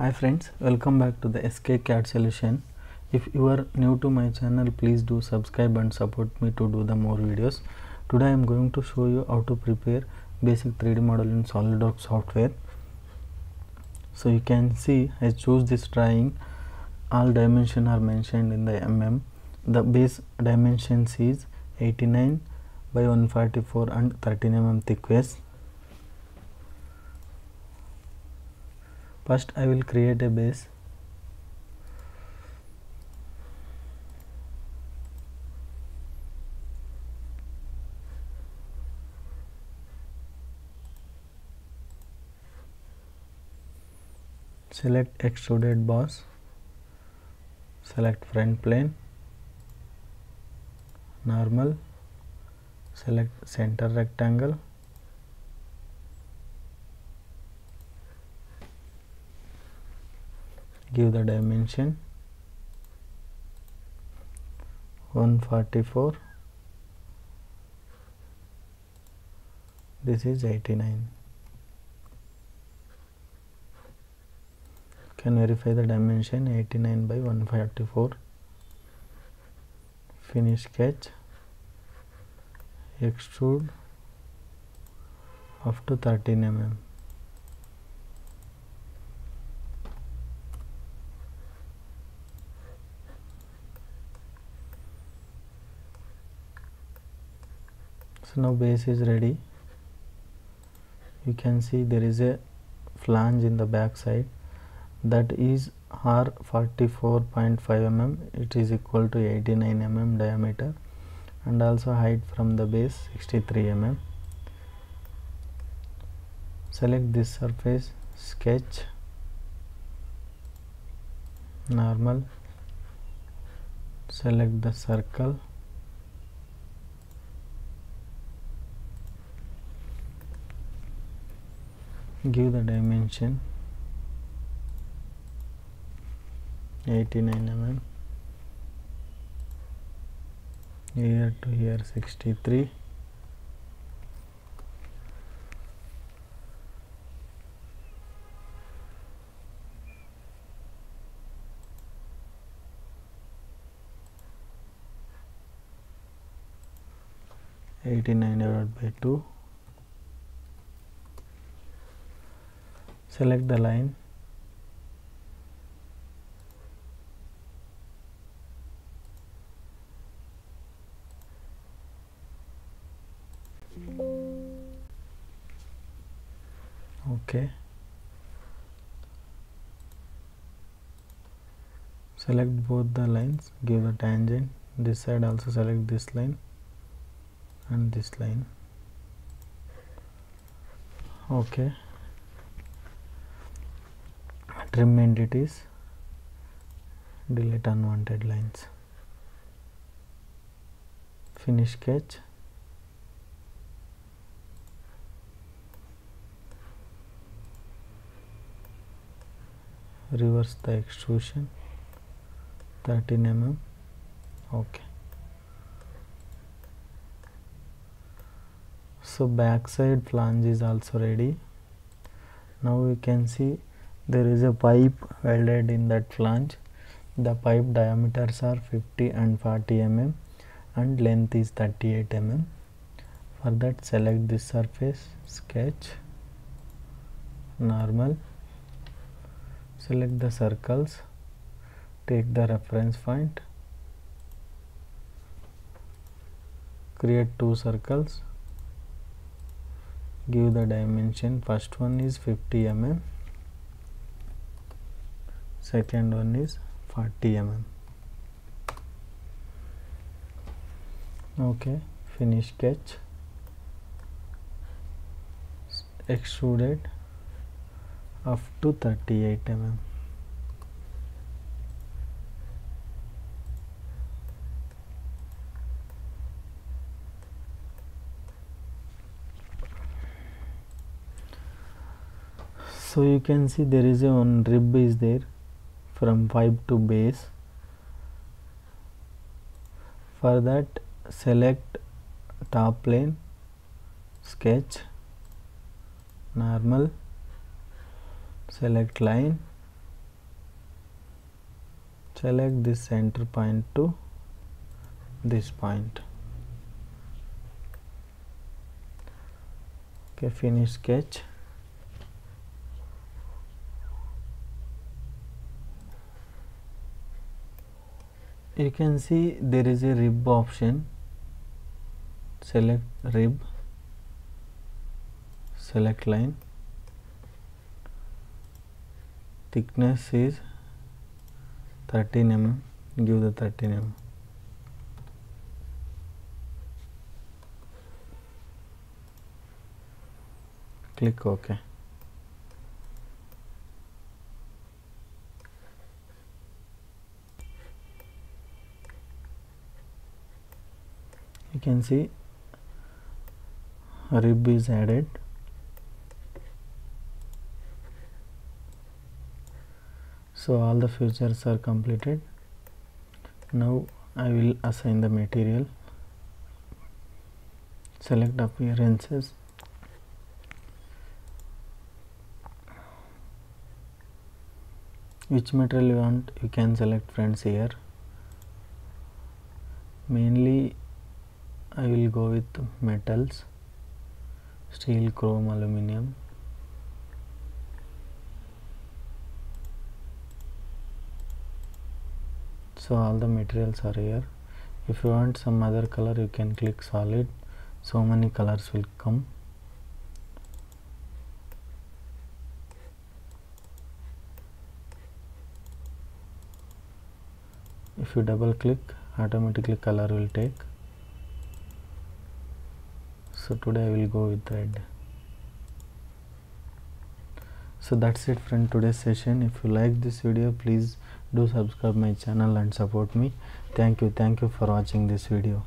Hi friends, welcome back to the SK CAD solution. If you are new to my channel, please do subscribe and support me to do the more videos. Today I am going to show you how to prepare basic 3D model in SolidWorks software. So you can see I choose this drawing. All dimensions are mentioned in the mm. The base dimensions is 89 by 144 and 13 mm thickness. First I will create a base. Select extruded boss. Select front plane. Normal. Select center rectangle. Give the dimension. 144 this is 89 can verify the dimension? 89 by 144 finish sketch. Extrude. Up to 13 mm so now base is ready. You can see there is a flange in the back side. That is r 44.5 mm. It is equal to 89 mm diameter and also height from the base 63 mm. Select this surface sketch normal. Select the circle give the dimension. 89 mm. Here to here 63 89 divided by 2 select the line. Okay. Select both the lines give the tangent. This side also select this line and this line. Okay trim entities delete unwanted lines. Finish sketch. Reverse the extrusion 13 mm okay. So backside flange is also ready. Now we can see there is a pipe welded in that flange. The pipe diameters are 50 and 40 mm and length is 38 mm for that select this surface sketch normal. Select the circles take the reference point create two circles give the dimension. First one is 50 mm second one is 40 mm okay finish sketch. Extruded up to 38 mm so you can see there is a one rib is there from pipe to base. For that select top plane sketch normal select line select this center point to this point. Okay finish sketch you can see there is a rib option. Select rib. Select line. Thickness is 13 mm. Give the 13 mm. Click ok you can see rib is added. So all the features are completed. Now I will assign the material. Select appearances. Which material you want you can select friends here. Mainly I will go with metals steel chrome aluminum so all the materials are here. If you want some other color you can click solid. So many colors will come. If you double click automatically color will take so today I will go with red so that's it friend. Today's session. If you like this video please do subscribe my channel and support me. Thank you. Thank you for watching this video